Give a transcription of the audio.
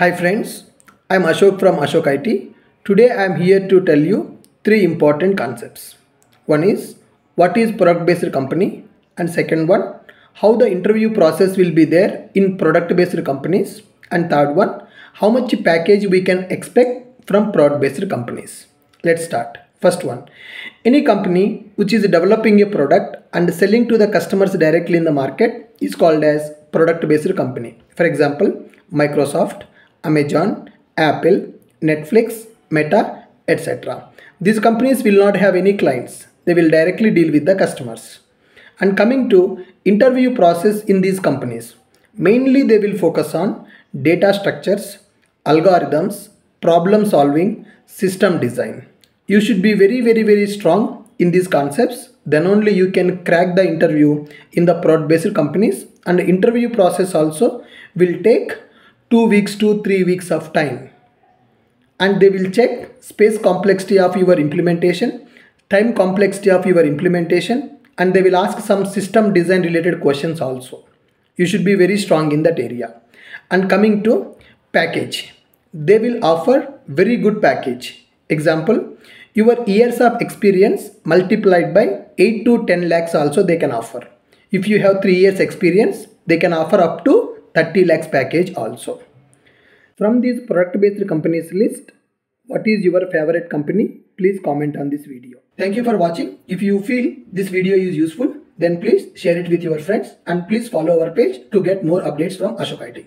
Hi friends, I am Ashok from Ashok IT. Today I am here to tell you three important concepts. One is what is product based company and second one how the interview process will be there in product based companies and third one how much package we can expect from product based companies. Let's start. First one, any company which is developing a product and selling to the customers directly in the market is called as product based company. For example, Microsoft, Amazon, Apple, Netflix, Meta, etc. These companies will not have any clients. They will directly deal with the customers. And coming to interview process in these companies, mainly they will focus on data structures, algorithms, problem solving, system design. You should be very very very strong in these concepts then only you can crack the interview in the prod based companies and the interview process also will take 2 weeks to 3 weeks of time. And they will check space complexity of your implementation time complexity of your implementation and they will ask some system design related questions also. You should be very strong in that area. And coming to package they will offer very good package. Example your years of experience multiplied by 8 to 10 lakhs also they can offer. If you have 3 years experience they can offer up to 30 lakhs package also. From these product based companies list what is your favorite company? Please comment on this video. Thank you for watching. If you feel this video is useful then please share it with your friends and please follow our page to get more updates from ashok it